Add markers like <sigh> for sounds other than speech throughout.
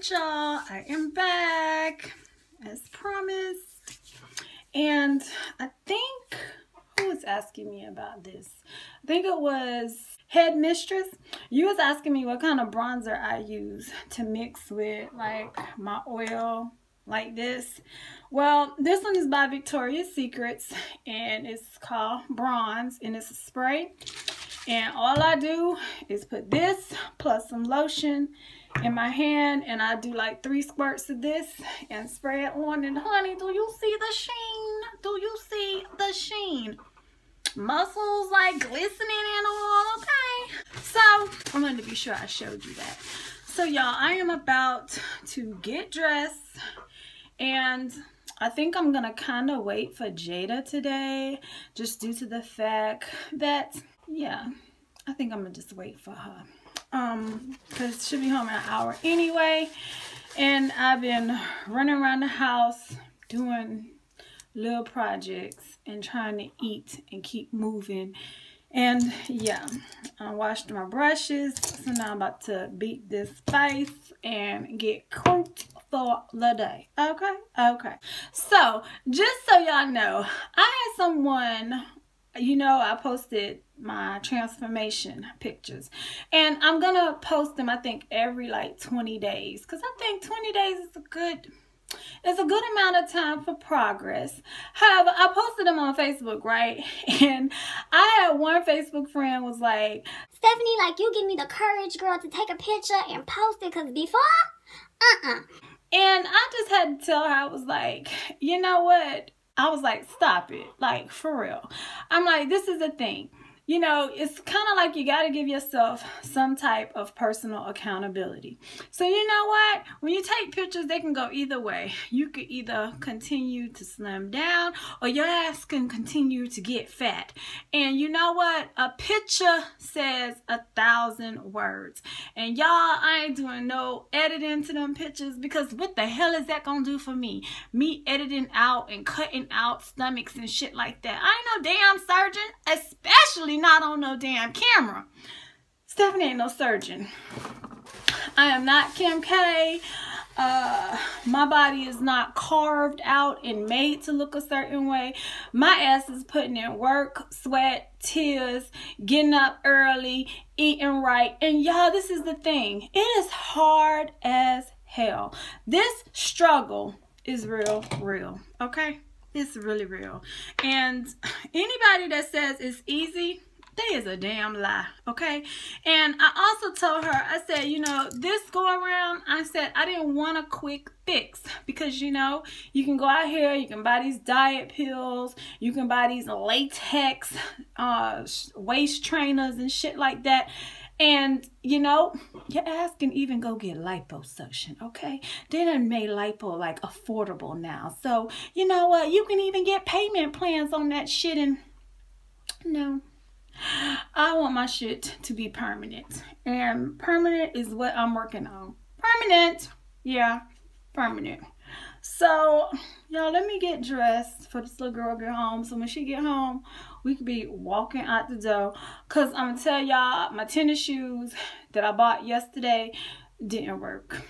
right, y'all, I am back as promised. And I think, who was asking me about this? I think it was Head Mistress. You was asking me what kind of bronzer I use to mix with like my oil like this. Well, this one is by Victoria's Secrets and it's called Bronze and it's a spray. And all I do is put this plus some lotion in my hand and I do like three squirts of this and spray it on. And honey do you see the sheen? Do you see the sheen? Muscles like glistening and all okay? So I'm going to be sure I showed you that. So y'all I am about to get dressed and I think I'm gonna kind of wait for Jada today just due to the fact that yeah I think I'm gonna just wait for her um because she'll be home in an hour anyway. And I've been running around the house doing little projects and trying to eat and keep moving. And yeah I washed my brushes so now I'm about to beat this face and get cooked for the day. Okay? Okay. So just so y'all know I had someone you know I posted my transformation pictures. And i'm gonna post them i think every like 20 days. Because i think 20 days is a good it's a good amount of time for progress. However i posted them on facebook right? <laughs> And i had one facebook friend was like stephanie like you give me the courage girl to take a picture and post it because before? Uh-uh. And i just had to tell her i was like you know what? I was like, stop it. Like, for real. I'm like, this is the thing you know, it's kind of like you got to give yourself some type of personal accountability. So, you know what? When you take pictures, they can go either way. You could either continue to slim down or your ass can continue to get fat. And you know what? A picture says a thousand words. And y'all, I ain't doing no editing to them pictures because what the hell is that going to do for me? Me editing out and cutting out stomachs and shit like that. I ain't no damn surgeon, especially not on no damn camera. Stephanie ain't no surgeon. I am not Kim K. Uh, my body is not carved out and made to look a certain way. My ass is putting in work, sweat, tears, getting up early, eating right. And y'all, this is the thing. It is hard as hell. This struggle is real, real. Okay? It's really real. And anybody that says it's easy, they is a damn lie, okay? And I also told her, I said, you know, this go around, I said, I didn't want a quick fix because, you know, you can go out here, you can buy these diet pills, you can buy these latex uh, waist trainers and shit like that. And, you know, your ass can even go get liposuction, okay? They done made lipo, like, affordable now. So, you know what? You can even get payment plans on that shit and. I want my shit to be permanent. And permanent is what I'm working on. Permanent. Yeah, permanent. So, y'all, let me get dressed for this little girl get home. So when she get home, we could be walking out the door. Because I'm going to tell y'all, my tennis shoes that I bought yesterday didn't work.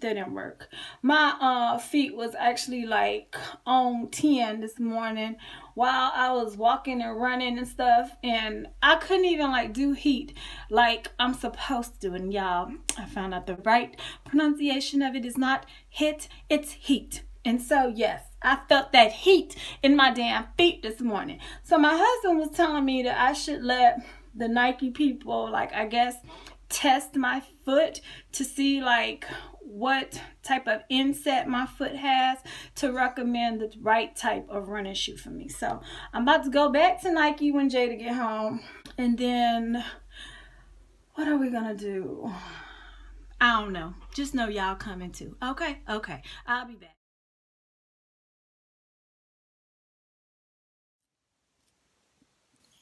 They didn't work. My uh, feet was actually like on 10 this morning while I was walking and running and stuff. And I couldn't even like do heat like I'm supposed to. And y'all, I found out the right pronunciation of it is not hit, it's heat. And so, yes, I felt that heat in my damn feet this morning. So my husband was telling me that I should let the Nike people, like I guess, test my foot to see like what type of inset my foot has to recommend the right type of running shoe for me. So I'm about to go back to Nike when Jada to get home. And then what are we gonna do? I don't know. Just know y'all coming too. Okay, okay. I'll be back.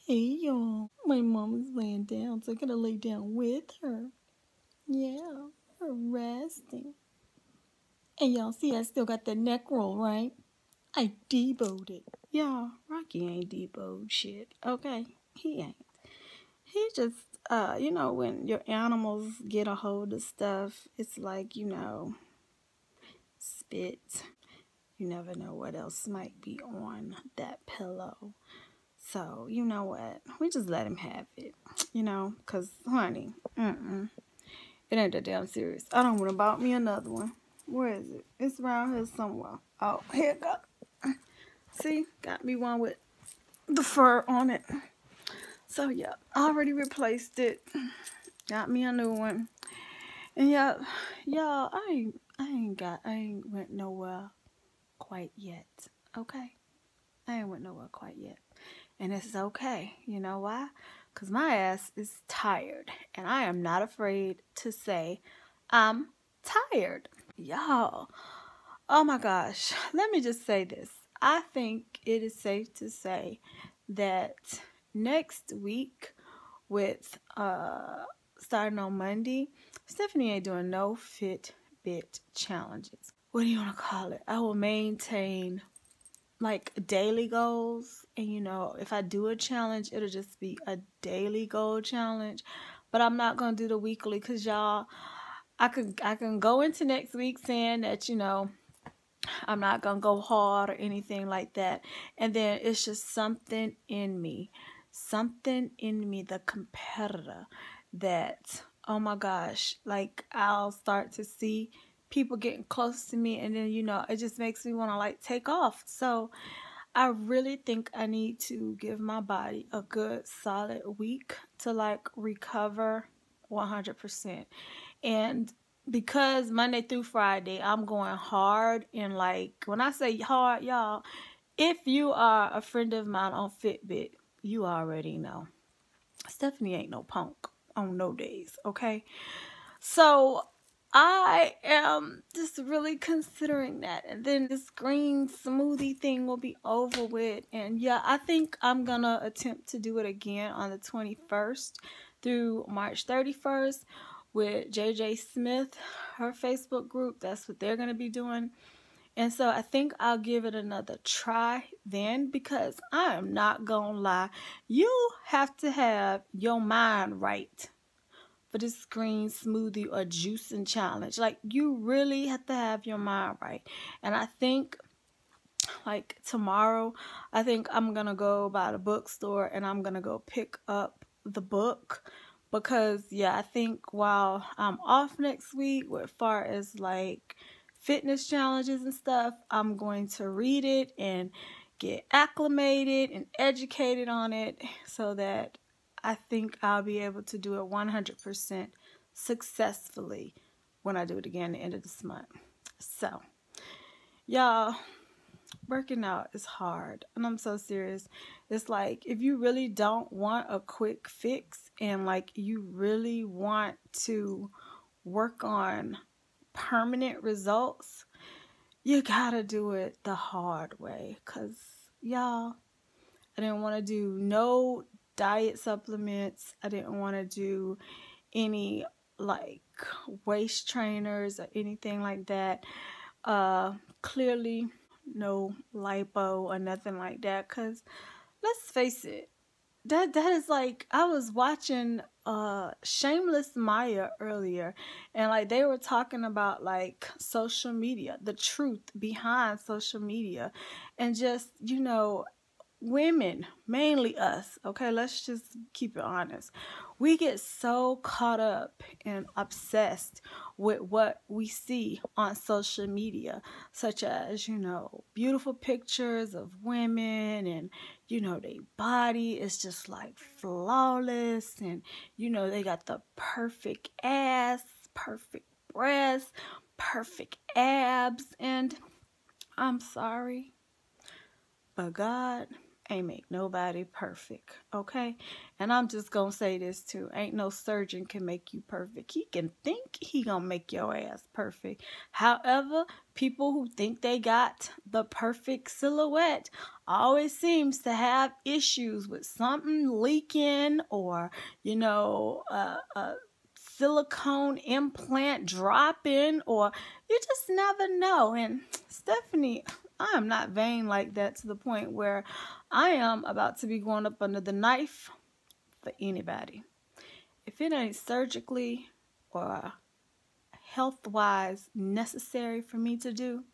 Hey y'all, my mom is laying down, so I gotta lay down with her. Yeah resting. And y'all see I still got the neck roll, right? I deboed it. Yeah, Rocky ain't deboed shit. Okay, he ain't. he just uh you know when your animals get a hold of stuff it's like you know spit you never know what else might be on that pillow so you know what we just let him have it you know because honey mm-mm. It ain't that damn serious i don't want to bought me another one where is it it's around here somewhere oh here it go see got me one with the fur on it so yeah, I already replaced it. Got me a new one. And yeah, y'all, I ain't I ain't got I ain't went nowhere quite yet. Okay? I ain't went nowhere quite yet. And it's okay. You know why? Cause my ass is tired. And I am not afraid to say I'm tired. Y'all. Oh my gosh. <laughs> Let me just say this. I think it is safe to say that next week with uh starting on Monday, Stephanie ain't doing no Fitbit challenges. What do you want to call it? I will maintain like daily goals. And you know if i do a challenge it'll just be a daily goal challenge. But i'm not gonna do the weekly because y'all i could i can go into next week saying that you know i'm not gonna go hard or anything like that. And then it's just something in me something in me, the competitor, that, oh my gosh, like I'll start to see people getting close to me and then, you know, it just makes me want to like take off. So I really think I need to give my body a good solid week to like recover 100%. And because Monday through Friday, I'm going hard and like when I say hard, y'all, if you are a friend of mine on Fitbit, you already know. Stephanie ain't no punk on no days, okay? So I am just really considering that. And then this green smoothie thing will be over with. And yeah, I think I'm going to attempt to do it again on the 21st through March 31st with JJ Smith, her Facebook group. That's what they're going to be doing. And so I think I'll give it another try then because I am not going to lie. You have to have your mind right for this green smoothie or juicing challenge. Like you really have to have your mind right. And I think like tomorrow, I think I'm going to go by the bookstore and I'm going to go pick up the book because yeah, I think while I'm off next week with far as like fitness challenges and stuff, I'm going to read it and get acclimated and educated on it so that I think I'll be able to do it 100% successfully when I do it again at the end of this month. So, y'all, working out is hard. And I'm so serious. It's like if you really don't want a quick fix and like you really want to work on permanent results, you gotta do it the hard way. Cause y'all, I didn't want to do no diet supplements. I didn't want to do any like waist trainers or anything like that. Uh, clearly no lipo or nothing like that. Cause let's face it, that that is like I was watching uh Shameless Maya earlier and like they were talking about like social media, the truth behind social media and just, you know, women, mainly us, okay, let's just keep it honest. We get so caught up and obsessed with what we see on social media, such as, you know, beautiful pictures of women and, you know, their body is just like flawless and, you know, they got the perfect ass, perfect breasts, perfect abs, and I'm sorry, but God ain't make nobody perfect, okay? And I'm just gonna say this too. Ain't no surgeon can make you perfect. He can think he gonna make your ass perfect. However, people who think they got the perfect silhouette always seems to have issues with something leaking or, you know, uh silicone implant dropping or you just never know and stephanie I am not vain like that to the point where I am about to be going up under the knife for anybody. If it ain't surgically or health wise necessary for me to do,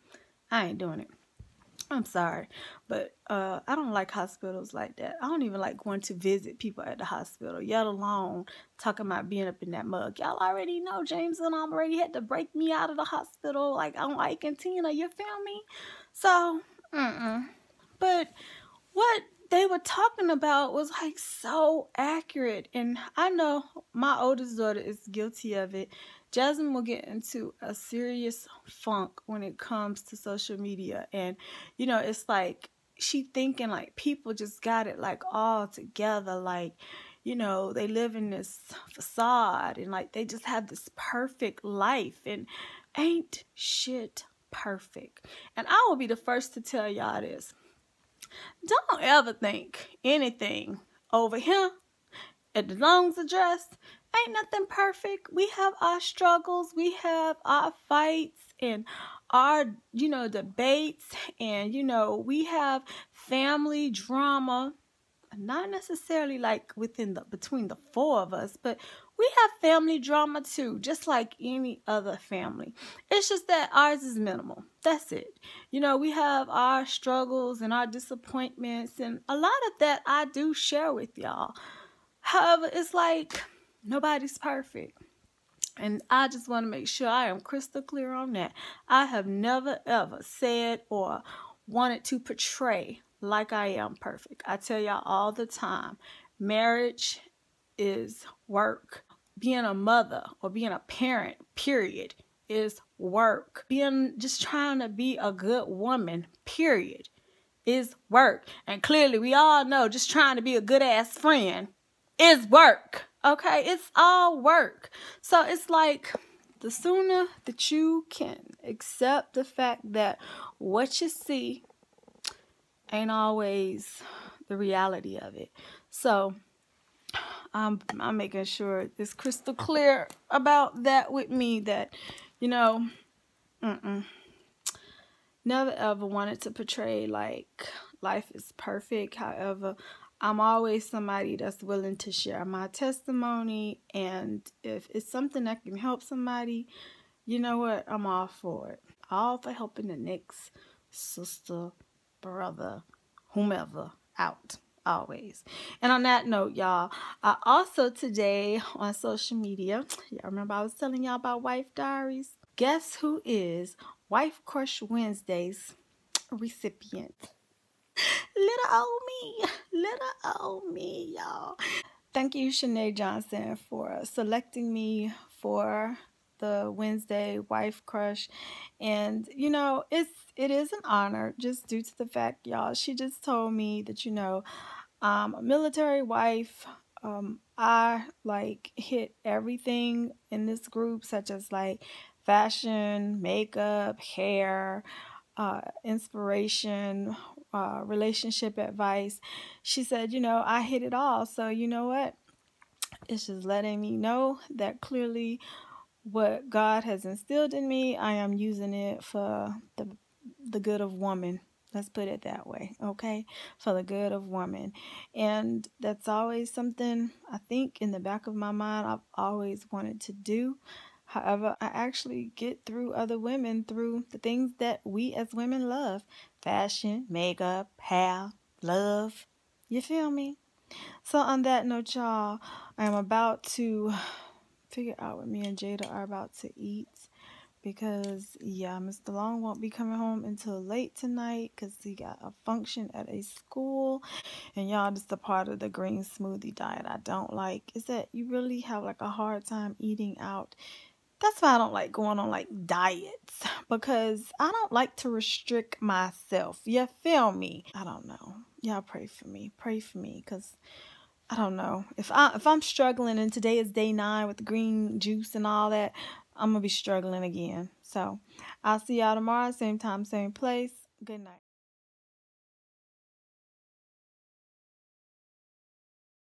I ain't doing it. I'm sorry, but uh, I don't like hospitals like that. I don't even like going to visit people at the hospital, yet alone talking about being up in that mug. Y'all already know James and I already had to break me out of the hospital. Like I'm like and Tina, you feel me? So, mm-mm. But what they were talking about was like so accurate, and I know my oldest daughter is guilty of it. Jasmine will get into a serious funk when it comes to social media. And, you know, it's like she thinking like people just got it like all together. Like, you know, they live in this facade and like they just have this perfect life and ain't shit perfect. And I will be the first to tell y'all this. Don't ever think anything over here at the Long's address ain't nothing perfect. We have our struggles, we have our fights and our, you know, debates, and you know, we have family drama. Not necessarily like within the between the four of us, but we have family drama too, just like any other family. It's just that ours is minimal. That's it. You know, we have our struggles and our disappointments, and a lot of that I do share with y'all. However, it's like Nobody's perfect. And I just want to make sure I am crystal clear on that. I have never ever said or wanted to portray like I am perfect. I tell y'all all the time marriage is work. Being a mother or being a parent, period, is work. Being just trying to be a good woman, period, is work. And clearly, we all know just trying to be a good ass friend is work. Okay, it's all work. So it's like the sooner that you can accept the fact that what you see ain't always the reality of it. So I'm I'm making sure it's crystal uh-huh. clear about that with me that you know mm-mm, never ever wanted to portray like life is perfect. However, I'm always somebody that's willing to share my testimony. And if it's something that can help somebody, you know what? I'm all for it. All for helping the next sister, brother, whomever out always. And on that note, y'all, I also today on social media, y'all remember I was telling y'all about Wife Diaries? Guess who is Wife Crush Wednesday's recipient? little old me, little old me, y'all. Thank you, Shanae Johnson, for selecting me for the Wednesday wife crush. And you know, it's it is an honor just due to the fact, y'all. She just told me that you know, I'm a military wife. Um, I like hit everything in this group, such as like fashion, makeup, hair, uh, inspiration, uh, relationship advice. She said, you know, I hit it all. So, you know what? It's just letting me know that clearly what God has instilled in me, I am using it for the the good of woman. Let's put it that way, okay? For the good of woman. And that's always something I think in the back of my mind I've always wanted to do. However, I actually get through other women through the things that we as women love fashion, makeup, hair, love. You feel me? So, on that note, y'all, I am about to <sighs> figure out what me and Jada are about to eat because, yeah, Mr. Long won't be coming home until late tonight because he got a function at a school. And, y'all, just a part of the green smoothie diet I don't like is that you really have like a hard time eating out that's why I don't like going on like diets because I don't like to restrict myself. You feel me? I don't know. Y'all pray for me. Pray for me because I don't know. If I if I'm struggling and today is day nine with the green juice and all that, I'm gonna be struggling again. So I'll see y'all tomorrow, same time, same place. Good night.